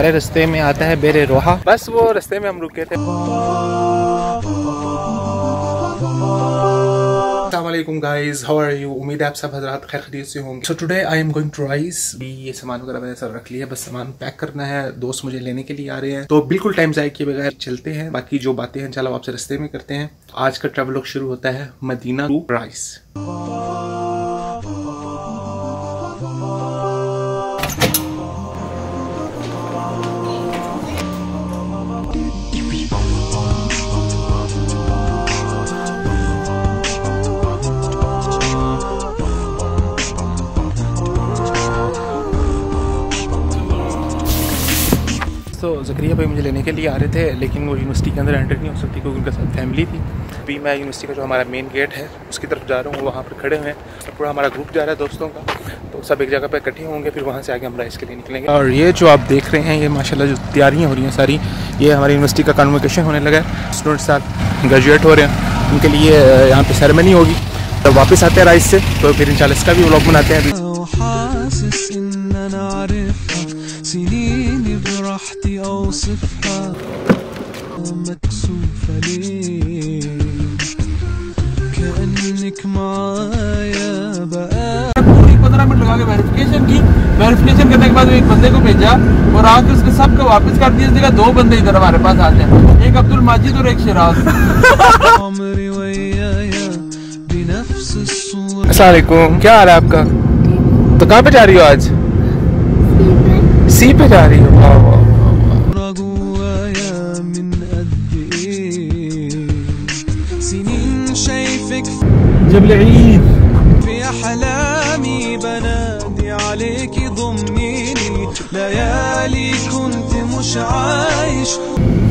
ہمارے رستے میں آتا ہے بیر روحا۔ بس وہ رستے میں ہم رکے تھے۔ السلام علیکم گائز ہاؤ آر یو امید ہے آپ سب حضرات خیر خرید سے ہوں۔ So today I am going to rise یہ سامان وغیرہ میں نے سر رکھ لیا بس سامان پیک کرنا ہے۔ دوست مجھے لینے کے لیے آ رہے ہیں۔ تو بالکل ٹائم ضائع کیے بغیر چلتے ہیں۔ باقی جو باتیں ہیں چلو آپ سے رستے میں کرتے ہیں۔ آج کا ٹریول لوگ شروع ہوتا ہے مدینہ ٹو رائز زکریہ بھائی مجھے لینے کے لیے آ رہے تھے، لیکن وہ یونیورسٹی کے اندر انٹر نہیں ہو سکتی کیونکہ ان کے ساتھ فیملی تھی۔ ابھی میں یونیورسٹی کا جو ہمارا مین گیٹ ہے، اس کی طرف جا رہا ہوں وہاں پر کھڑے ہوئے ہیں۔ پورا ہمارا گروپ جا رہا ہے دوستوں کا۔ تو سب ایک جگہ پہ اکٹھے ہوں گے، پھر وہاں سے آگے ہم رائس کے لیے نکلیں گے۔ اور یہ جو آپ دیکھ رہے ہیں، یہ ماشاء اللہ جو تیاریاں ہو رہی ہیں ساری، یہ ہماری یونیورسٹی کا کنوکیشن ہونے لگا ہے۔ اسٹوڈنٹ ساتھ گریجویٹ ہو رہے ہیں۔ ان کے لیے یہاں پہ سیرمنی ہوگی۔ جب واپس آتے ہیں رائس سے۔ تو پھر ان شاء اللہ اس کا بھی ولاگ بناتے ہیں۔ اوصفها مكسوفة ليه كأنك معايا بقى پوری پندرہ منٹ لگا کے ویریفیکیشن کی ویریفیکیشن کرنے کے بعد ایک بندے کو بھیجا اور آ کے اس کے سب کو واپس کر دیا اس جگہ دو بندے ادھر ہمارے پاس آتے ہیں ایک عبد الماجد اور ایک شراز السلام علیکم کیا حال ہے آپ کا تو کہاں پہ جا رہی ہو آج سی پہ جا رہی ہو جبل عيد. في أحلامي بنادي عليك ضميني ليالي كنت مش عايش.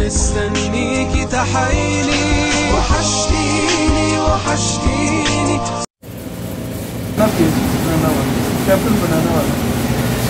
مستنيك تحايلي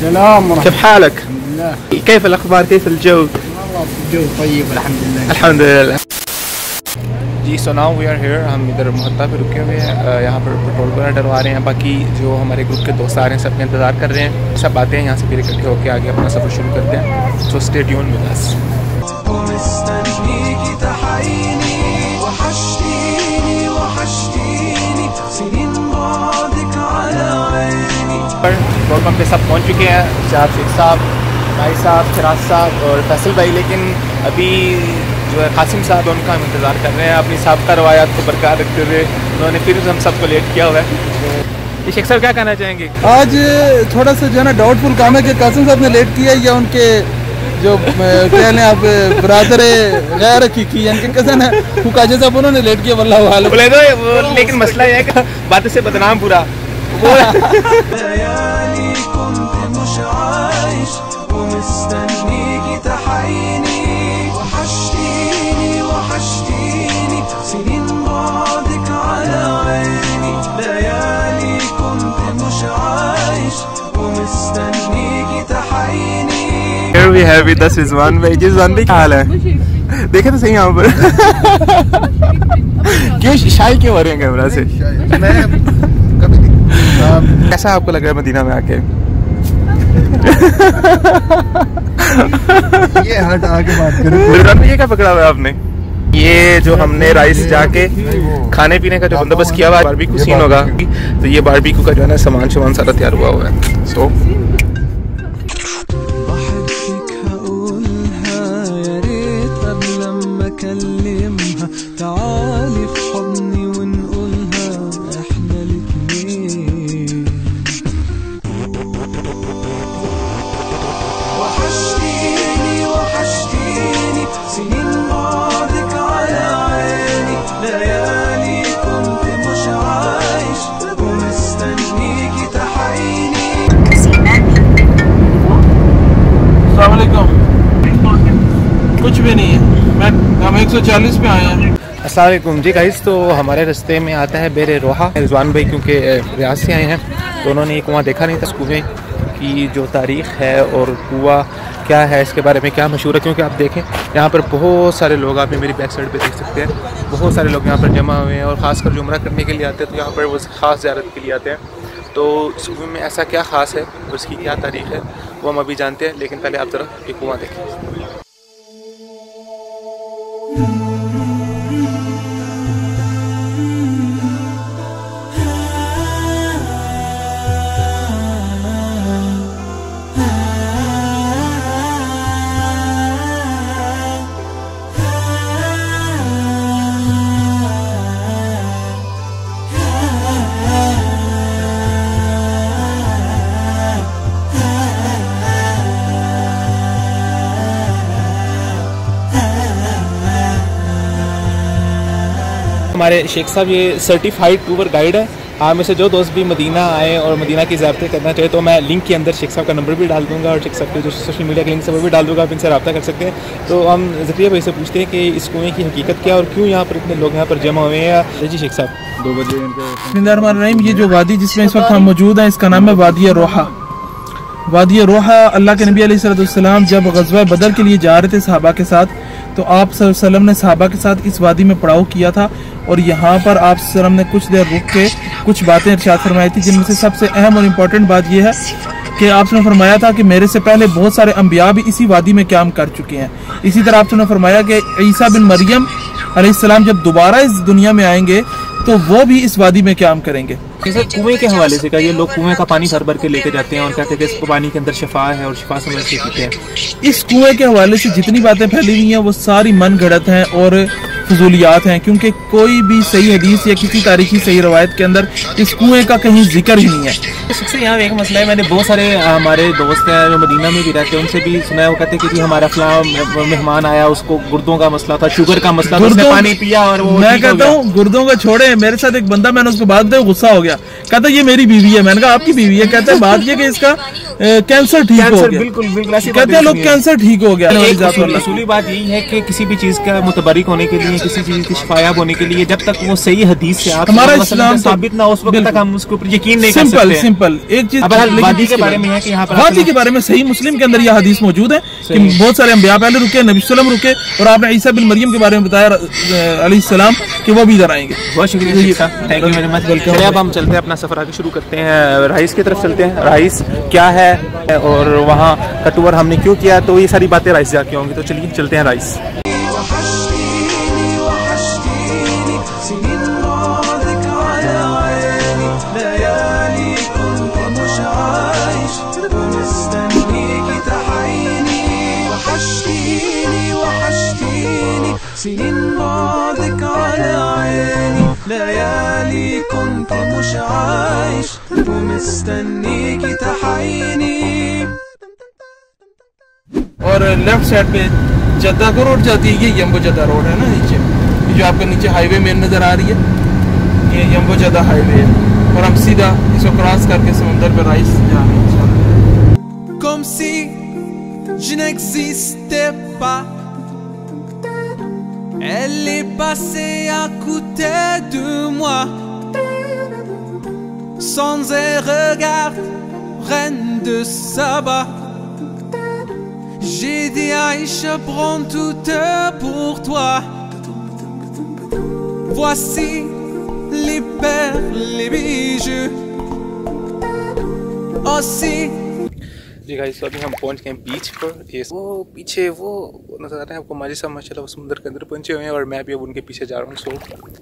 سلام ورحمة كيف حالك؟ الحمد لله كيف الأخبار؟ كيف الجو؟ والله الجو طيب الحمد لله الحمد لله جی so now we are here ہم ادھر محتہ پہ رکے ہوئے ہیں یہاں پر پیٹرول وغیرہ ڈلوا رہے ہیں۔ باقی جو ہمارے گروپ کے دوست آ رہے ہیں، سب کا انتظار کر رہے ہیں۔ سب آتے ہیں، یہاں سے پھر اکٹھے ہو کے آگے اپنا سفر شروع کرتے ہیں۔ So stay tuned with us per petrol pump پہ سب پہنچ چکے ہیں۔ شہاب شیخ صاحب، بھائی صاحب فراز صاحب اور فیصل بھائی، لیکن ابھی جو ہے قاسم صاحب ان کا ہم انتظار کر رہے ہیں۔ اپنی سابقہ روایات کو برقرار رکھتے ہوئے انہوں نے پھر ہم سب کو لیٹ کیا ہوا ہے۔ یہ شیخ صاحب کیا کہنا چاہیں گے؟ آج تھوڑا سا جو ہے نا ڈاؤٹ فل کام ہے کہ قاسم صاحب نے لیٹ کیا یا ان کے جو کہہ لیں آپ برادر غیر حقیقی یعنی کہ کزن ہے وہ کاجے صاحب انہوں نے لیٹ کیا واللہ عالم وہ- لیکن مسئلہ یہ ہے کہ باتیں سے بدنام پورا۔ وہ وی ہیو ود اس رضوان بھائی جی رضوان بھائی کیا حال ہے۔ دیکھیں تو صحیح یہاں پر۔ کیوں شاہی کیوں ہو رہے ہیں کیمرہ سے؟ کیسا آپ کو لگ رہا ہے مدینہ میں آ کے؟ یہ کیا پکڑا ہوا ہے آپ نے؟ یہ جو ہم نے رائس جا کے کھانے پینے کا جو بندوبست کیا ہوا باربیکو سین ہوگا۔ تو یہ باربیکو کا جو ہے نا سامان شمان سارا تیار ہوا ہوا ہے۔ سو کچھ بھی نہیں ہے۔ میں ہم ایک سو چالیس پہ آئے ہیں۔ السلام علیکم۔ جی گائز تو ہمارے رستے میں آتا ہے بیر روحا رضوان بھائی کیونکہ ریاض سے آئے ہیں۔ تو انہوں نے یہ کنواں دیکھا نہیں تھا کنویں کی جو تاریخ ہے اور کنواں کیا ہے، اس کے بارے میں کیا مشہور ہے۔ کیونکہ آپ دیکھیں، یہاں پر بہت سارے لوگ آپ میری بیک سائڈ پہ دیکھ سکتے ہیں۔ بہت سارے لوگ یہاں پر جمع ہوئے ہیں اور خاص کر جو عمرہ کرنے کے لیے آتے ہیں، تو یہاں پر وہ خاص زیارت کے لیے آتے ہیں۔ تو اس کنویں میں ایسا کیا خاص ہے؟ اس کی کیا تاریخ ہے؟ وہ ہم ابھی جانتے ہیں، لیکن پہلے آپ ذرا یہ کنواں دیکھیں۔ ہمارے شیخ صاحب یہ سرٹیفائڈ ٹور گائیڈ ہے۔ آپ میں سے جو دوست بھی مدینہ آئیں اور مدینہ کی زیارتیں کرنا چاہے تو میں لنک کے اندر شیخ صاحب کا نمبر بھی ڈال دوں گا اور شیخ صاحب کے جو سوشل میڈیا کے لنک سے وہ بھی ڈال دوں گا آپ ان سے رابطہ کر سکتے ہیں۔ تو ہم ذکریہ بھائی سے پوچھتے ہیں کہ اس کنویں کی حقیقت کیا اور کیوں یہاں پر اتنے لوگ یہاں پر جمع ہوئے ہیں جی شیخ صاحب۔ دو بجے یہ جو وادی جس میں اس وقت ہم موجود ہیں اس کا نام ہے وادی روحا وادی روحا اللہ کے نبی علیہ السلام جب غزوہ بدر کے لیے جا رہے تھے صحابہ کے ساتھ، تو آپ صلی اللہ علیہ وسلم نے صحابہ کے ساتھ اس وادی میں پڑاؤ کیا تھا اور یہاں پر آپ صلی اللہ علیہ وسلم نے کچھ دیر رک کے کچھ باتیں ارشاد فرمائی تھی، جن میں سے سب سے اہم اور امپورٹنٹ بات یہ ہے کہ آپ نے فرمایا تھا کہ میرے سے پہلے بہت سارے انبیاء بھی اسی وادی میں قیام کر چکے ہیں۔ اسی طرح آپ نے فرمایا کہ عیسیٰ بن مریم علیہ السلام جب دوبارہ اس دنیا میں آئیں گے، تو وہ بھی اس وادی میں قیام کریں گے۔ سر کنویں کے حوالے سے کہا یہ لوگ کنویں کا پانی بھر بھر کے لے کے جاتے ہیں اور کہتے ہیں کہ اس پانی کے اندر شفا ہے اور شفا سمجھ کے پیتے ہیں۔ اس کنویں کے حوالے سے جتنی باتیں پھیلی ہوئی ہیں وہ ساری من گھڑت ہیں اور فضولیات ہیں کیونکہ کوئی بھی صحیح حدیث یا کسی تاریخی صحیح روایت کے اندر اس کنویں کا کہیں ذکر ہی نہیں ہے۔ سب سے یہاں ایک مسئلہ ہے میں نے بہت سارے ہمارے دوست ہیں جو مدینہ میں بھی رہتے ہیں ان سے بھی سنا ہے وہ کہتے ہیں کہ جی ہمارا فلاں مہمان آیا اس کو گردوں کا مسئلہ تھا شوگر کا مسئلہ تھا اس نے پانی پیا اور وہ میں کہتا۔ ہوں گردوں کو چھوڑے میرے ساتھ ایک بندہ میں نے اس کو بات دے غصہ ہو گیا۔ کہتا ہے یہ میری بیوی ہے۔ میں نے کہا آپ کی بیوی ہے؟ کہتا ہے بات یہ کہ اس کا کینسر ٹھیک ہو گیا۔ بالکل بالکل کہتے ہیں لوگ۔ کینسر ٹھیک ہو گیا۔ اصولی بات یہی ہے کہ کسی بھی چیز کا متبرک ہونے کے لیے کسی چیز کی شفایاب ہونے کے لیے جب تک وہ صحیح حدیث سے آپ ہمارا اسلام ثابت نہ ہو اس وقت تک۔ ہم اس کے اوپر یقین نہیں کر سمپل سکتے۔ ہیں۔ سمپل ایک چیز وادی کے بارے میں ہے کہ یہاں پر وادی آپ کے بارے میں صحیح مسلم کے اندر یہ حدیث موجود ہے کہ۔ بہت سارے انبیاء پہلے رکے نبی صلی اللہ علیہ وسلم رکے اور آپ نے عیسیٰ بن مریم کے بارے میں بتایا علیہ السلام کہ وہ بھی ادھر آئیں گے۔ بہت شکریہ جی تھینک یو ویری مچ اب ہم چلتے ہیں اپنا سفر آگے شروع کرتے ہیں۔ رائس کی طرف چلتے ہیں۔ رائس کیا ہے؟ اور وہاں کا ٹور ہم نے کیوں کیا؟ تو یہ ساری باتیں رائس جا کے ہوں گی۔ تو چلیے چلتے ہیں رائس سنين بعدك على عيني ليالي كنت مش عايش ومستنيكي تحيني اور لیفٹ سائڈ پہ جدہ کو روڈ جاتی ہے یہ یمبو جدہ روڈ ہے نا نیچے. یہ جو آپ کو نیچے ہائی وے مین نظر آ رہی ہے یہ یمبو جدہ ہائی وے ہے. اور ہم سیدھا اس کو کراس کر کے سمندر پہ رائس جا رہے ہیں. Comme si je n'existais pas. Elle est passée à côté de moi, sans un regard, reine de Saba. J'ai dit Aïcha, prends tout pour toi. Voici les perles, les bijoux. Aussi. جی guys تو ابھی ہم پہنچ گئے بیچ پر۔ یہ وہ پیچھے وہ نظر آ رہے ہیں آپ کو ماجد صاحب ماشاء اللہ وہ سمندر کے اندر پہنچے ہوئے ہیں اور میں بھی اب ان کے پیچھے جا رہا ہوں۔ سو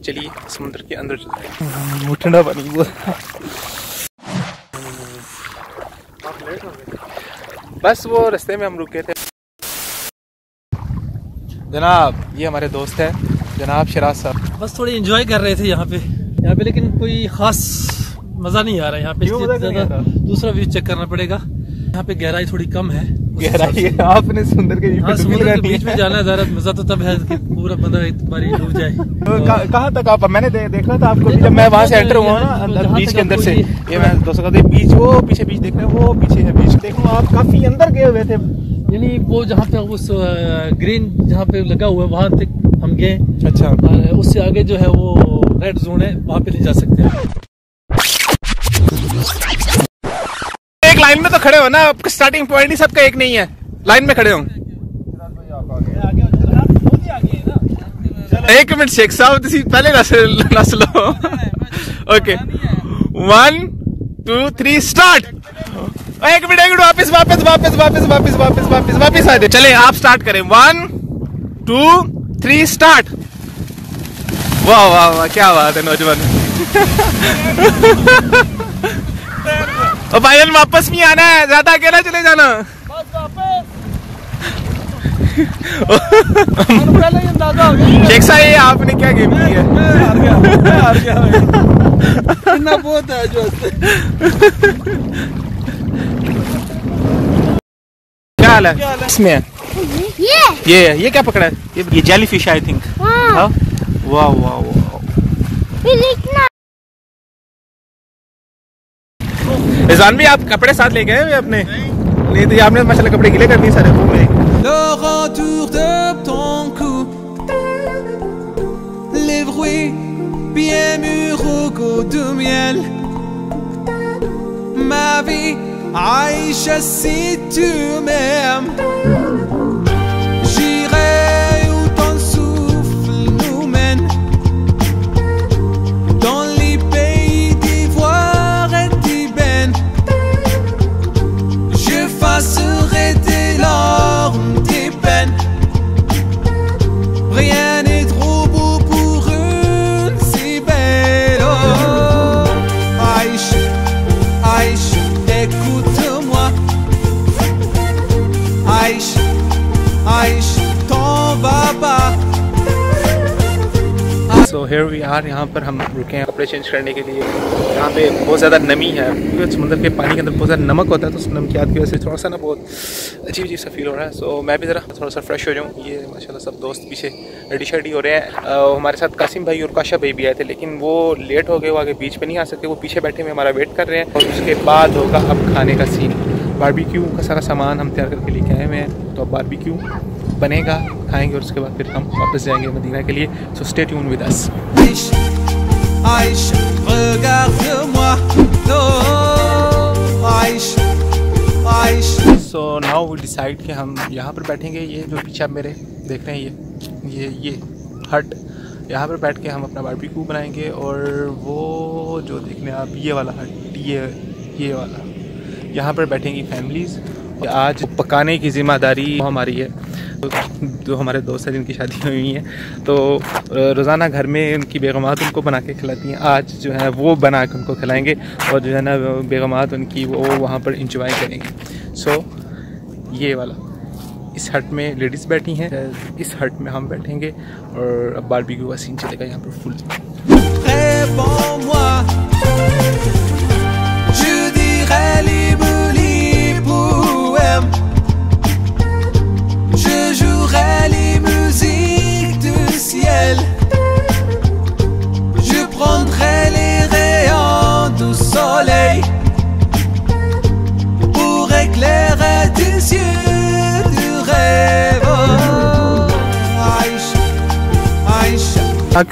چلیے سمندر کے اندر چلتے ہیں۔ وہ ٹھنڈا پانی وہ۔ بس وہ رستے میں ہم رکے تھے۔ جناب یہ ہمارے دوست ہیں۔ جناب شراز صاحب۔ بس تھوڑی انجوائے کر رہے تھے یہاں پہ۔ یہاں پہ لیکن کوئی خاص مزہ نہیں آ رہا۔ یہاں پہ رہا؟ دوسرا ویو چیک کرنا پڑے گا۔ یہاں پہ گہرائی تھوڑی کم ہے۔ گہرائی آپ نے ہاں، سمندر کے بیچ میں جانا ذرا مزہ تو تب ہے پورا بندہ باری ڈوب جائے۔ کہاں تک آپ میں نے دیکھا تھا آپ کو جب میں وہاں سے انٹر ہوا بیچ کے اندر سے۔ یہ میں دوستوں کا بیچ وہ پیچھے بیچ دیکھ رہے ہیں وہ پیچھے ہے بیچ۔ دیکھو آپ کافی اندر گئے ہوئے تھے۔ یعنی وہ جہاں پہ اس گرین جہاں پہ لگا ہوا ہے وہاں تک ہم گئے۔ اچھا۔ اس سے آگے جو ہے وہ ریڈ زون ہے وہاں پہ نہیں جا سکتے۔ ایک لائن میں تو کھڑے ہو نا، آپ کا اسٹارٹنگ پوائنٹ ہی سب کا ایک نہیں ہے۔ لائن میں کھڑے ہوں۔ ایک منٹ شیخ صاحب، تسی پہلے نس لو۔ Okay one two three start ایک منٹ ایک منٹ، واپس واپس واپس واپس واپس واپس واپس واپس آ جائے چلے آپ اسٹارٹ کریں۔ ون ٹو تھری اسٹارٹ واہ واہ واہ، کیا بات ہے نوجوان۔ بھائی واپس نہیں آنا ہے زیادہ اکیلا چلے جانا۔ شیخ صاحب آپ نے کیا گیم کی ہے بہت کیا حال ہے؟ اس میں یہ۔ یہ کیا پکڑا ہے؟ یہ جیلی فش آئی تھنک واہ واہ واہ ایزان بھی آپ کپڑے ساتھ لے کے اپنے؟ نہیں تو آپ نے ماشاءاللہ کپڑے گلے کر دیے سارے منہ میں۔ Les Ma vie, Aïcha, si tu m'aimes. باہر یہاں پر ہم رکے ہیں کپڑے چینج کرنے کے لیے۔ یہاں پہ بہت زیادہ نمی ہے۔ کیونکہ سمندر کے پانی کے اندر بہت زیادہ نمک ہوتا ہے تو اس نمکیات کی وجہ سے تھوڑا سا نا بہت عجیب عجیب سا فیل ہو رہا ہے۔ سو میں بھی ذرا تھوڑا سا فریش ہو جاؤں۔ یہ ماشاء اللہ سب دوست پیچھے ریڈی شیڈی ہو رہے ہیں۔ ہمارے ساتھ قاسم بھائی اور کاشا بھائی بھی آئے تھے، لیکن وہ لیٹ ہو گئے، وہ آگے بیچ پہ نہیں آ سکے وہ پیچھے بیٹھے ہوئے ہمارا ویٹ کر رہے ہیں۔ اور اس کے بعد ہوگا اب کھانے کا سین باربیکیو کا سارا سامان ہم تیار کر کے لے کے آئے ہوئے ہیں۔ تو اب باربیکیو بنے گا کھائیں گے اور اس کے بعد پھر ہم واپس جائیں گے مدینہ کے لیے۔ So stay tuned with us so now we decide کہ ہم یہاں پر بیٹھیں گے۔ یہ جو پیچھے آپ میرے دیکھ رہے ہیں یہ یہ یہ ہٹ۔ یہاں پر بیٹھ کے ہم اپنا باربیکو بنائیں گے اور وہ جو دیکھ رہے ہیں آپ یہ والا ہٹ یہ یہ والا۔ یہاں پر بیٹھیں گی فیملیز آج پکانے کی ذمہ داری ہماری ہے۔ جو ہمارے دوست ہیں جن کی شادی ہوئی ہوئی ہیں، تو روزانہ گھر میں ان کی بیگمات ان کو بنا کے کھلاتی ہیں۔ آج جو ہے وہ بنا کے ان کو کھلائیں گے اور جو ہے نا، بیگمات ان کی وہ وہاں پر انجوائے کریں گے۔ سو یہ والا۔ اس ہٹ میں لیڈیز بیٹھی ہیں، اس ہٹ میں ہم بیٹھیں گے اور اب باربیکیو کا سین چلے گا یہاں پر فل les musiques du ciel. Je prendrai les rayons du soleil pour éclairer tes yeux du rêve.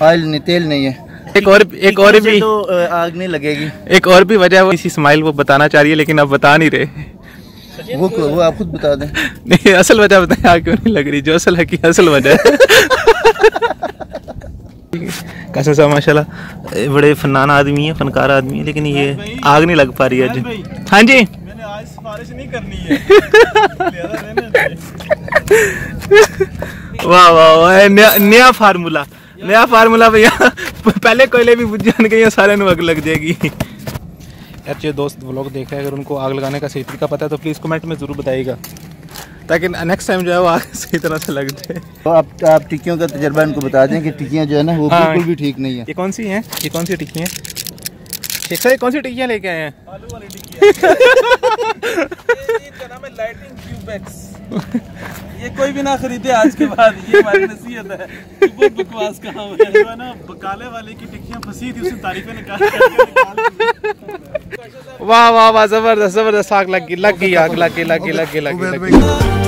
Oil نہیں تیل نہیں ہے ایک اور ایک اور بھی آگ نہیں لگے گی ایک اور بھی وجہ وہ اسی اسماعیل وہ بتانا چاہ رہی ہے لیکن آپ بتا نہیں رہے وہ آپ خود بتا دیں نہیں اصل وجہ بتائیں آگ کیوں نہیں لگ رہی جو اصل ہے اصل وجہ قاسم صاحب ماشاء اللہ بڑے فنان آدمی ہیں فنکار آدمی ہیں لیکن یہ آگ نہیں لگ پا رہی ہے آج ہاں جی واہ واہ نیا فارمولہ نیا فارمولا بھیا۔ پہلے کوئلے بھی بجھ جان گئی سارے نو اگ لگ جائے گی۔ یار جو دوست بلاگ دیکھ رہے ہیں اگر ان کو آگ لگانے کا صحیح طریقہ پتہ ہے تو پلیز کمنٹ میں ضرور بتائیے گا۔ تاکہ نیکسٹ ٹائم جو ہے وہ آگ صحیح طرح سے لگ جائے۔ تو آپ آپ ٹکیوں کا تجربہ ان کو بتا دیں کہ ٹکیاں جو ہے نا وہ ہاں۔ بالکل بھی ٹھیک نہیں ہیں۔ یہ کون سی ہیں؟ یہ کون سی ٹکیاں شیخ صاحب کون سی ٹکیاں لے کے آئے ہیں؟ آلو والی ٹکیاں۔ یہ کا نام ہے لائٹنگ کیوبیکس یہ کوئی بھی نہ خریدے آج کے بعد یہ ہماری نصیحت ہے۔ وہ بکواس کام ہے؟ جو نا بکالے والے کی ٹکیاں پھنسی تھی اس نے تعریفیں نکال واہ واہ واہ زبردست زبردست آگ لگ گئی لگ گئی آگ لگ گئی لگ گئی لگ گئی لگ گئی۔